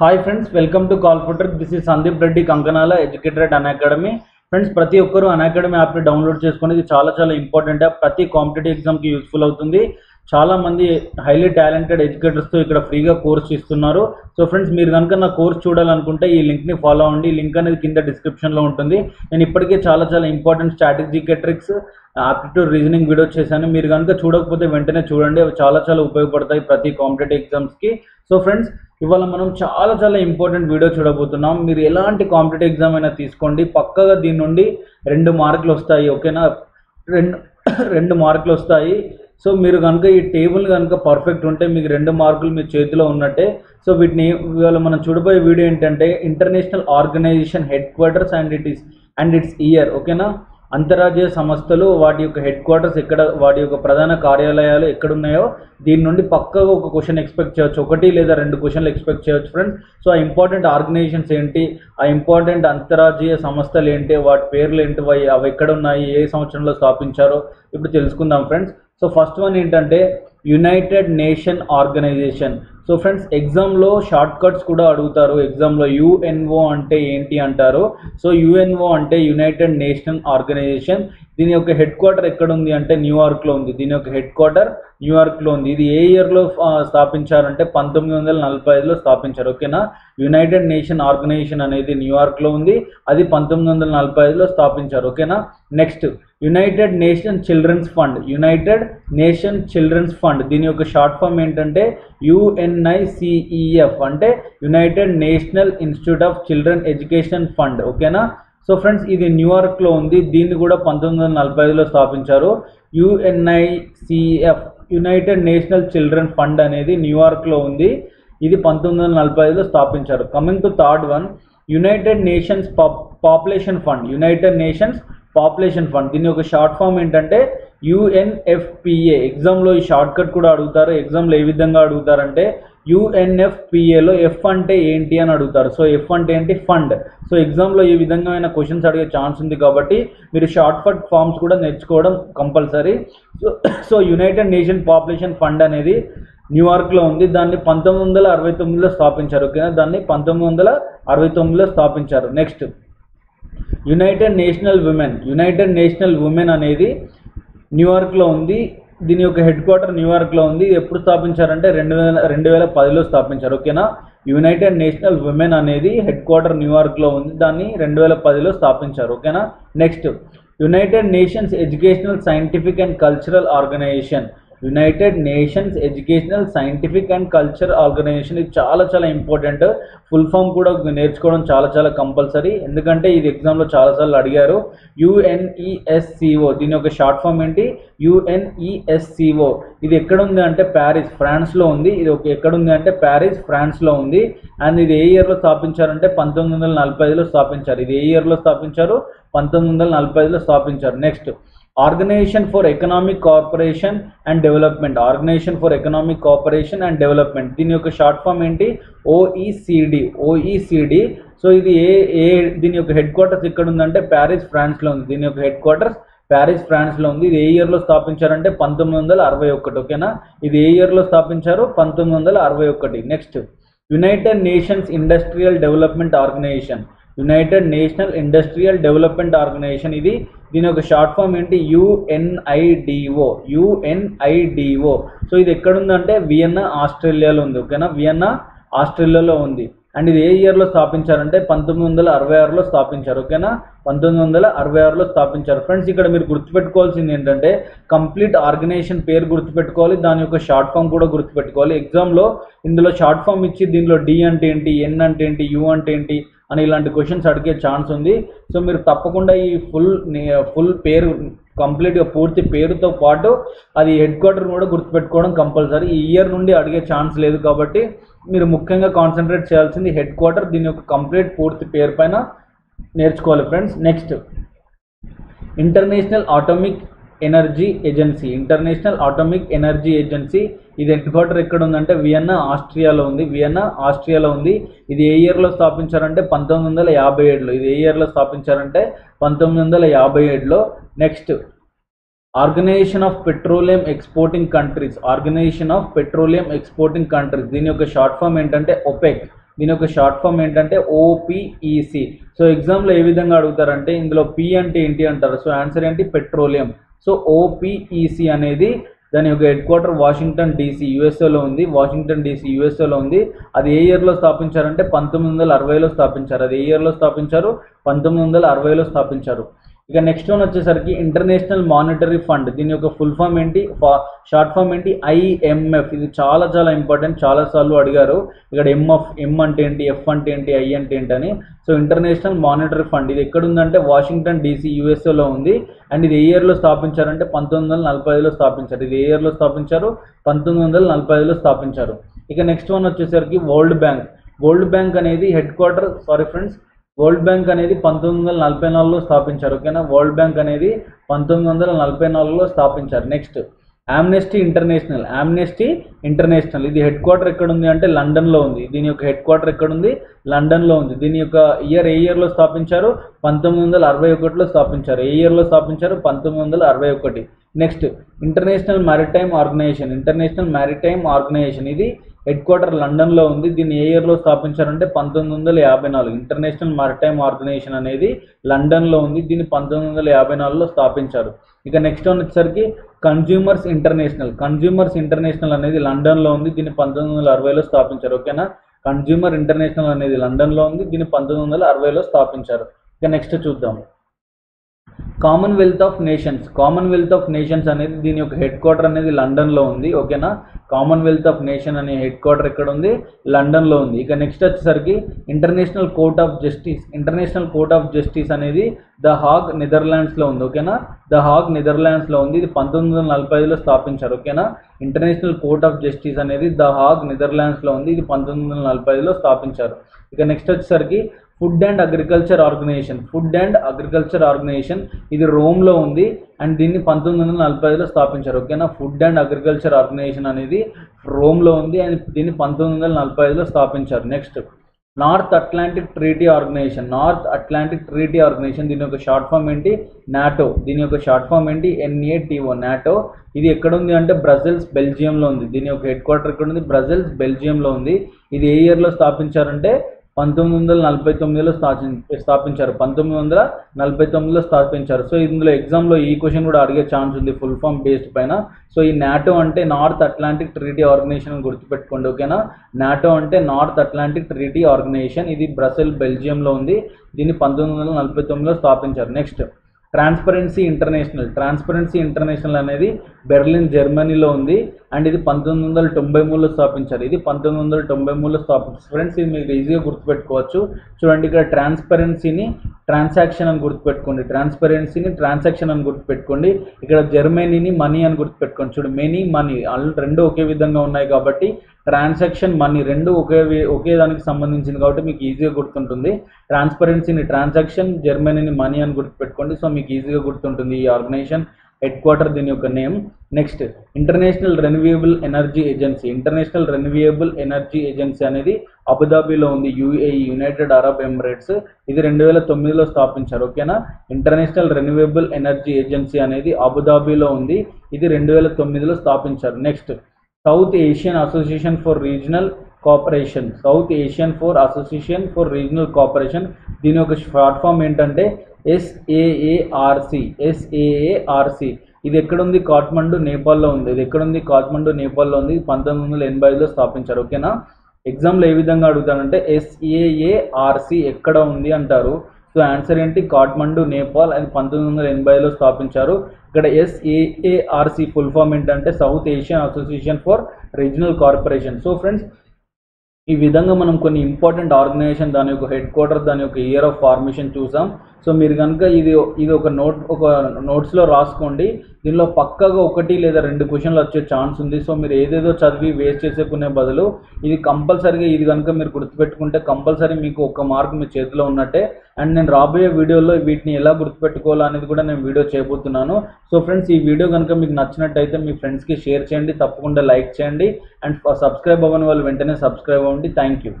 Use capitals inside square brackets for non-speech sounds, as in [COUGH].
Hi friends welcome to call this is Sandeep Reddy Kankanala educated Unacademy friends ప్రతి ఒక్కరూ అన్ academy యాప్ని download చేసుకునేది చాలా చాలా ఇంపార్టెంట్ ప్రతి కాంపిటేటివ్ ఎగ్జామ్కి యూస్ఫుల్ అవుతుంది. చాలా మంది హైలీ టాలెంటెడ్ ఎడ్యుకేటర్స్తో ఇక్కడ ఫ్రీగా కోర్స్ ఇస్తున్నారు సో ఫ్రెండ్స్ మీరు కనుక నా కోర్స్ చూడాలనుకుంటే ఈ లింక్ని ఫాలో అవ్వండి. ఈ లింక్ అనేది కింద డిస్క్రిప్షన్లో ఉంటుంది. నేను ఇప్పటికే చాలా చాలా important strategic tricks aptitude reasoning video చేశాను. మీరు కనుక చూడకపోతే వెంటనే చూడండి. అవి చాలా చాలా ఉపయోగపడతాయి ప్రతి కాంపిటేటివ్ ఎగ్జామ్స్కి సో ఫ్రెండ్స్ ఇవాళ మనం చాలా చాలా ఇంపార్టెంట్ వీడియో చూడబోతున్నాం. మీరు ఎలాంటి కాంపిటేటివ్ ఎగ్జామ్ అయినా తీసుకోండి. పక్కగా దీని నుండి రెండు మార్కులు వస్తాయి. ఓకేనా? రెండు [COUGHS] రెండు మార్కులు వస్తాయి. సో మీరు కనుక ఈ టేబుల్ కనుక పర్ఫెక్ట్ ఉంటే మీకు రెండు మార్కులు మీ చేతిలో ఉన్నట్టే. సో వీటిని ఇవాళ మనం చూడబోయే వీడియో ఏంటంటే international organisation headquarters and it is and its year ఓకేనా అంతర్జాతీయ సంస్థలు వాటి యొక్క హెడ్ క్వార్టర్స్ ఎక్కడ వాటి యొక్క ప్రధాన కార్యాలయాలు ఎక్కడ ఉన్నాయో దీని నుండి పక్కగా ఒక క్వశ్చన్ ఎక్స్పెక్ట్ చేయొచ్చు ఒకటి లేదా రెండు క్వశ్చన్లు ఎక్స్పెక్ట్ చేయొచ్చు ఫ్రెండ్స్ సో ఆ ఇంపార్టెంట్ ఆర్గనైజేషన్స్ ఏంటి? ఆ ఇంపార్టెంట్ అంతర్జాతీయ సంస్థలు ఏంటి? వాటి పేర్లు ఏంటి? అవి అవి ఎక్కడ ఉన్నాయి ఏ సంవత్సరంలో స్థాపించారో ఇప్పుడు తెలుసుకుందాం ఫ్రెండ్స్ సో ఫస్ట్ వన్ ఏంటంటే united nation organisation so friends ఎగ్జామ్లో షార్ట్ కట్స్ కూడా అడుగుతారు. ఎగ్జామ్లో యుఎన్ఓ అంటే ఏంటి అంటారు? సో యుఎన్ఓ అంటే యునైటెడ్ నేషనల్ ఆర్గనైజేషన్ దీని యొక్క హెడ్ క్వార్టర్ ఎక్కడ ఉంది అంటే న్యూయార్క్లో ఉంది. దీని యొక్క హెడ్ క్వార్టర్ న్యూయార్క్లో ఉంది. ఇది ఏ ఇయర్లో స్థాపించారంటే పంతొమ్మిది వందల నలభై ఐదులో స్థాపించారు. ఓకేనా? యునైటెడ్ నేషన్ ఆర్గనైజేషన్ అనేది న్యూయార్క్లో ఉంది. అది పంతొమ్మిది వందల నలభై ఐదులో స్థాపించారు. ఓకేనా? Next united nation children's fund. United nation children's fund. దీని యొక్క షార్ట్ ఫామ్ ఏంటంటే యుఎన్ఐసిఈఎఫ్ అంటే united national institute of children education fund. ఓకేనా? సో ఫ్రెండ్స్ ఇది న్యూయార్క్లో ఉంది. దీన్ని కూడా పంతొమ్మిది వందల నలభై ఐదులో స్థాపించారు. UNICEF united national children fund అనేది న్యూయార్క్లో ఉంది. ఇది పంతొమ్మిది వందల నలభై ఐదులో స్థాపించారు. Coming to third one united nations population fund united nations population fund దీని యొక్క షార్ట్ ఫామ్ ఏంటంటే యుఎన్ఎఫ్పిఏ. ఎగ్జామ్లో ఈ షార్ట్ కట్ కూడా అడుగుతారు. ఎగ్జామ్లో ఏ విధంగా అడుగుతారంటే యుఎన్ఎఫ్పిఏలో ఎఫ్ అంటే ఏంటి అని అడుగుతారు. సో ఎఫ్ అంటే ఏంటి? ఫండ్ సో ఎగ్జామ్లో ఈ విధంగా క్వశ్చన్స్ అడిగే ఛాన్స్ ఉంది కాబట్టి మీరు షార్ట్ కట్ ఫామ్స్ కూడా నేర్చుకోవడం compulsory so so united nation population fund అనేది న్యూయార్క్లో ఉంది. దాన్ని పంతొమ్మిది వందల అరవై తొమ్మిదిలో స్థాపించారు. ఓకేనా? దాన్ని పంతొమ్మిది వందల అరవై తొమ్మిదిలో స్థాపించారు. Next united national women united national women అనేది న్యూయార్క్లో ఉంది. దీని యొక్క హెడ్ క్వార్టర్ న్యూయార్క్లో ఉంది. ఎప్పుడు స్థాపించారంటే రెండు వేల రెండు వేల పదిలో స్థాపించారు. ఓకేనా? యునైటెడ్ నేషనల్ ఉమెన్ అనేది హెడ్ క్వార్టర్ న్యూయార్క్లో ఉంది. దాన్ని రెండు వేల పదిలో స్థాపించారు. ఓకేనా? Next united nations educational scientific and cultural organisation. United nations educational scientific and culture organisation ఇది చాలా చాలా ఇంపార్టెంట్ ఫుల్ ఫామ్ కూడా నేర్చుకోవడం చాలా చాలా కంపల్సరీ ఎందుకంటే ఇది ఎగ్జామ్లో చాలాసార్లు అడిగారు. యుఎన్ఈఎస్సిఓ దీని యొక్క షార్ట్ ఫామ్ ఏంటి? యుఎన్ఈఎస్సిఓ ఇది ఎక్కడ ఉంది అంటే ప్యారిస్ ఫ్రాన్స్లో ఉంది. ఇది ఒక ఎక్కడ ఉంది అంటే ప్యారిస్ ఫ్రాన్స్లో ఉంది. అండ్ ఇది ఏ ఇయర్లో స్థాపించారంటే పంతొమ్మిది వందల నలభై ఐదులో స్థాపించారు. ఇది ఏ ఇయర్లో స్థాపించారు? పంతొమ్మిది వందల నలభై ఐదులో స్థాపించారు. Next Organisation for Economic Corporation and Development Organisation for Economic Corporation and Development దీని యొక్క షార్ట్ ఫామ్ ఏంటి? ఓఈసిడి ఓఈసిడి సో ఇది ఏ ఏ దీని యొక్క హెడ్ క్వార్టర్స్ ఎక్కడ ఉందంటే ప్యారిస్ ఫ్రాన్స్లో ఉంది. దీని యొక్క హెడ్ క్వార్టర్స్ ప్యారిస్ ఫ్రాన్స్లో ఉంది. ఇది ఏ ఇయర్లో స్థాపించారంటే పంతొమ్మిది వందల అరవై ఒకటి. ఓకేనా? ఇది ఏ ఇయర్లో స్థాపించారు? పంతొమ్మిది వందల అరవై ఒకటి. Next United Nations Industrial Development Organisation United National Industrial Development Organisation ఇది దీని యొక్క షార్ట్ ఫామ్ ఏంటి? యుఎన్ఐడిఓ యుఎన్ఐడిఓ సో ఇది ఎక్కడుందంటే వియన్నా ఆస్ట్రేలియాలో ఉంది. ఓకేనా? వియన్నా ఆస్ట్రేలియాలో ఉంది. అండ్ ఇది ఏ ఇయర్లో స్థాపించారంటే పంతొమ్మిది వందల అరవై ఆరులో స్థాపించారు ఓకేనా? పంతొమ్మిది వందల అరవై ఆరులో స్థాపించారు. ఫ్రెండ్స్ ఇక్కడ మీరు గుర్తుపెట్టుకోవాల్సింది ఏంటంటే కంప్లీట్ ఆర్గనైజేషన్ పేరు గుర్తుపెట్టుకోవాలి దాని యొక్క షార్ట్ ఫామ్ కూడా గుర్తుపెట్టుకోవాలి. ఎగ్జామ్లో ఇందులో షార్ట్ ఫామ్ ఇచ్చి దీనిలో డి అంటే ఏంటి ఎన్ అంటే ఏంటి యు అంటే ఏంటి అని ఇలాంటి క్వశ్చన్స్ అడిగే ఛాన్స్ ఉంది. సో మీరు తప్పకుండా ఈ ఫుల్ ఫుల్ పేరు కంప్లీట్గా పూర్తి పేరుతో పాటు అది హెడ్ క్వార్టర్ కూడా గుర్తుపెట్టుకోవడం కంపల్సరీ. ఈ ఇయర్ నుండి అడిగే ఛాన్స్ లేదు కాబట్టి మీరు ముఖ్యంగా కాన్సన్ట్రేట్ చేయాల్సింది హెడ్ క్వార్టర్. దీని యొక్క కంప్లీట్ పూర్తి పేరు పైన నేర్చుకోవాలి friends. Next international atomic energy agency. International atomic energy agency ఇది హెడ్క్వార్టర్ ఎక్కడ ఉందంటే వియన్నా ఆస్ట్రియాలో ఉంది. వియన్నా ఆస్ట్రియాలో ఉంది. ఇది ఏ ఇయర్లో స్థాపించారంటే పంతొమ్మిది వందల యాభై ఏడులో. ఇది ఏ ఇయర్లో స్థాపించారంటే పంతొమ్మిది వందల యాభై ఏడులో. Next Organisation of Petroleum Exporting Countries Organisation of Petroleum Exporting Countries దీని యొక్క షార్ట్ ఫామ్ ఏంటంటే ఒపెక్ దీని యొక్క షార్ట్ ఫామ్ ఏంటంటే ఓపిఈసి సో ఎగ్జామ్లో ఏ విధంగా అడుగుతారంటే ఇందులో పి అంటే ఏంటి అంటారు? సో ఆన్సర్ ఏంటి? పెట్రోలియం సో ఓపిఈసి అనేది దాని యొక్క హెడ్ క్వార్టర్ వాషింగ్టన్ డీసీ యూఎస్ఏలో ఉంది. వాషింగ్టన్ డీసీ యూఎస్ఏలో ఉంది. అది ఏ ఇయర్లో స్థాపించారంటే పంతొమ్మిది వందల అరవైలో స్థాపించారు. అది ఏ ఇయర్లో స్థాపించారు? పంతొమ్మిది వందల అరవైలో స్థాపించారు. ఇక నెక్స్ట్ వన్ వచ్చేసరికి ఇంటర్నేషనల్ మానిటరీ ఫండ్ దీని యొక్క ఫుల్ ఫామ్ ఏంటి? షార్ట్ ఫామ్ ఏంటి? ఐఎంఎఫ్ ఇది చాలా చాలా ఇంపార్టెంట్ చాలా సార్లు అడిగారు. ఇక్కడ ఎంఎఫ్ ఎం అంటే ఏంటి? ఎఫ్ అంటే ఏంటి? ఐ అంటే ఏంటి అని. సో ఇంటర్నేషనల్ మానిటరీ ఫండ్ ఇది ఎక్కడుందంటే వాషింగ్టన్ డీసీ యూఎస్ఏలో ఉంది. అండ్ ఇది ఏ ఇయర్లో స్థాపించారంటే పంతొమ్మిది వందల నలభై ఐదులో స్థాపించారు. ఇది ఏ ఇయర్లో స్థాపించారు? పంతొమ్మిది వందల నలభై ఐదులో స్థాపించారు. ఇక నెక్స్ట్ వన్ వచ్చేసరికి వరల్డ్ బ్యాంక్ వరల్డ్ బ్యాంక్ అనేది headquarter sorry friends world bank అనేది పంతొమ్మిది వందల నలభై నాలుగులో స్థాపించారు ఓకేనా? వరల్డ్ బ్యాంక్ అనేది పంతొమ్మిది వందల నలభై నాలుగులో స్థాపించారు. Next amnesty international amnesty international ఇది హెడ్ క్వార్టర్ ఎక్కడ ఉంది అంటే లండన్లో ఉంది. దీని యొక్క హెడ్ క్వార్టర్ ఎక్కడ ఉంది లండన్లో ఉంది. దీని యొక్క ఇయర్ ఏ ఇయర్లో స్థాపించారు? పంతొమ్మిది వందల అరవై ఒకటిలో స్థాపించారు. ఏ ఇయర్లో స్థాపించారు? పంతొమ్మిది వందల అరవై ఒకటి. Next international maritime organisation international maritime organisation ఇది హెడ్ క్వార్టర్ లండన్లో ఉంది. దీన్ని ఏ ఇయర్లో స్థాపించారంటే పంతొమ్మిది వందల యాభై నాలుగు. ఇంటర్నేషనల్ మారిటైమ్ ఆర్గనైజేషన్ అనేది లండన్లో ఉంది. దీన్ని పంతొమ్మిది వందల యాభై నాలుగులో స్థాపించారు. ఇక నెక్స్ట్ వన్ వచ్చేసరికి కన్జ్యూమర్స్ ఇంటర్నేషనల్. కన్జ్యూమర్స్ ఇంటర్నేషనల్ అనేది లండన్లో ఉంది. దీన్ని పంతొమ్మిది వందల అరవైలో స్థాపించారు. ఓకేనా? కన్జ్యూమర్ ఇంటర్నేషనల్ అనేది లండన్లో ఉంది. దీన్ని పంతొమ్మిది వందల అరవైలో స్థాపించారు. ఇక నెక్స్ట్ చూద్దాం. Commonwealth of nations commonwealth of nations అనేది దీని యొక్క హెడ్ క్వార్టర్ అనేది లండన్లో ఉంది ఓకేనా కామన్వెల్త్ ఆఫ్ నేషన్ అనే హెడ్ క్వార్టర్ ఇక్కడ ఉంది? లండన్లో ఉంది. ఇక నెక్స్ట్ వచ్చేసరికి international court of justice international court of justice అనేది ద హాగ్ నెదర్లాండ్స్లో ఉంది ఓకేనా? ద హాగ్ నెదర్లాండ్స్లో ఉంది. ఇది పంతొమ్మిది వందల నలభై ఐదులో స్థాపించారు ఓకేనా? ఇంటర్నేషనల్ కోర్ట్ ఆఫ్ జస్టిస్ అనేది ద హాగ్ నెదర్లాండ్స్లో ఉంది. ఇది పంతొమ్మిది వందల నలభై ఐదులో స్థాపించారు. ఇక నెక్స్ట్ వచ్చేసరికి food and agriculture organisation. Food and agriculture organisation ఇది రోమ్లో ఉంది అండ్ దీన్ని పంతొమ్మిది వందల నలభై ఐదులో స్థాపించారు ఓకేనా? ఫుడ్ అండ్ అగ్రికల్చర్ ఆర్గనైజేషన్ అనేది రోమ్లో ఉంది అండ్ దీన్ని పంతొమ్మిది వందల నలభై ఐదులో స్థాపించారు. Next. North Atlantic Treaty Organisation. North Atlantic Treaty Organisation దీని యొక్క షార్ట్ ఫామ్ ఏంటి? నాటో. దీని యొక్క షార్ట్ ఫామ్ ఏంటి? NATO NATO. ఇది ఎక్కడ ఉంది అంటే బ్రజిల్స్ బెల్జియంలో ఉంది. దీని యొక్క హెడ్ క్వార్టర్ ఎక్కడ ఉంది బ్రజిల్స్ బెల్జియంలో ఉంది. ఇది ఏ ఇయర్లో స్థాపించారంటే పంతొమ్మిది వందల నలభై తొమ్మిదిలో స్థాపించ స్థాపించారు. పంతొమ్మిది వందల నలభై తొమ్మిదిలో స్థాపించారు. సో ఇందులో ఎగ్జామ్లో ఈ క్వశ్చన్ కూడా అడిగే ఛాన్స్ ఉంది ఫుల్ ఫామ్ బేస్డ్ పైన. సో ఈ నాటో అంటే నార్త్ అట్లాంటిక్ ట్రీటీ ఆర్గనైజేషన్ గుర్తుపెట్టుకోండి ఓకేనా? నాటో అంటే నార్త్ అట్లాంటిక్ ట్రీటీ ఆర్గనైజేషన్ ఇది బ్రసెల్ బెల్జియంలో ఉంది. దీన్ని పంతొమ్మిది వందల నలభై తొమ్మిదిలో స్థాపించారు. Next transparency international transparency international అనేది బెర్లిన్ జర్మనీలో ఉంది. అండ్ ఇది పంతొమ్మిది వందల తొంభై మూడులో స్థాపించారు. ఇది పంతొమ్మిది వందల తొంభై మూడులో స్థాపించారు. ఫ్రెండ్స్ ఇది మీరు ఈజీగా గుర్తుపెట్టుకోవచ్చు. చూడండి ఇక్కడ ట్రాన్స్పరెన్సీని ట్రాన్సాక్షన్ అని గుర్తుపెట్టుకోండి. ట్రాన్స్పరెన్సీని ట్రాన్సాక్షన్ అని గుర్తుపెట్టుకోండి. ఇక్కడ జర్మనీని మనీ అని గుర్తుపెట్టుకోండి. చూడు మెనీ మనీ రెండు ఒకే విధంగా ఉన్నాయి కాబట్టి ట్రాన్సాక్షన్ మనీ రెండు ఒకే ఒకే దానికి సంబంధించింది కాబట్టి మీకు ఈజీగా గుర్తుంటుంది. ట్రాన్స్పరెన్సీని ట్రాన్సాక్షన్ జర్మనీని మనీ అని గుర్తుపెట్టుకోండి. సో మీకు ఈజీగా గుర్తుంటుంది ఈ ఆర్గనైజేషన్ హెడ్ క్వార్టర్ దీని యొక్క name next international renewable energy agency international renewable energy agency అనేది అబుదాబీలో ఉంది యుఏఈ యునైటెడ్ అరబ్ ఎమిరేట్స్ ఇది రెండు వేల తొమ్మిదిలో స్థాపించారు ఓకేనా ఇంటర్నేషనల్ రెన్యూయబుల్ ఎనర్జీ ఏజెన్సీ అనేది అబుదాబిలో ఉంది ఇది రెండు వేల తొమ్మిదిలో స్థాపించారు. Next South Asian Association for Regional Cooperation South Asian for Association for Regional Cooperation దీని యొక్క షార్ట్ ఫామ్ ఏంటంటే ఎస్ఏఏఆర్సి ఎస్ఏఏఆర్సి ఇది ఎక్కడుంది? కాట్మండు నేపాల్లో ఉంది. ఇది ఎక్కడుంది? కాట్మండు నేపాల్లో ఉంది. పంతొమ్మిది వందల ఎనభై ఐదులో స్థాపించారు. ఓకేనా? ఎగ్జామ్లో ఏ విధంగా అడుగుతారంటే ఎస్ఏఏఆర్సి ఎక్కడ ఉంది అంటారు. సో ఆన్సర్ ఏంటి? కాట్మండు నేపాల్ అది పంతొమ్మిది వందల ఎనభై ఐదులో స్థాపించారు. ఇక్కడ ఎస్ఏఏఆర్సి ఫుల్ ఫామ్ ఏంటంటే south Asian association for regional corporation. So friends ఈ విధంగా మనం కొన్ని ఇంపార్టెంట్ ఆర్గనైజేషన్ దాని యొక్క హెడ్ క్వార్టర్ దాని యొక్క ఇయర్ ఆఫ్ ఫార్మేషన్ చూసాం. సో మీరు కనుక ఇది ఇది ఒక నోట్ ఒక నోట్స్లో రాసుకోండి. దీనిలో పక్కగా ఒకటి లేదా రెండు క్వశ్చన్లు వచ్చే ఛాన్స్ ఉంది. సో మీరు ఏదేదో చదివి వేస్ట్ చేసేకునే బదులు ఇది కంపల్సరీగా ఇది కనుక మీరు గుర్తుపెట్టుకుంటే కంపల్సరీ మీకు ఒక మార్క్ మీ చేతిలో ఉన్నట్టే. అండ్ నేను రాబోయే వీడియోలో వీటిని ఎలా గుర్తుపెట్టుకోవాలో అనేది కూడా నేను వీడియో చేయబోతున్నాను. సో ఫ్రెండ్స్ ఈ వీడియో కనుక మీకు నచ్చినట్టయితే మీ ఫ్రెండ్స్కి షేర్ చేయండి. తప్పకుండా లైక్ చేయండి. అండ్ సబ్స్క్రైబ్ అవ్వని వాళ్ళు వెంటనే సబ్స్క్రైబ్ అవ్వండి. Thank you.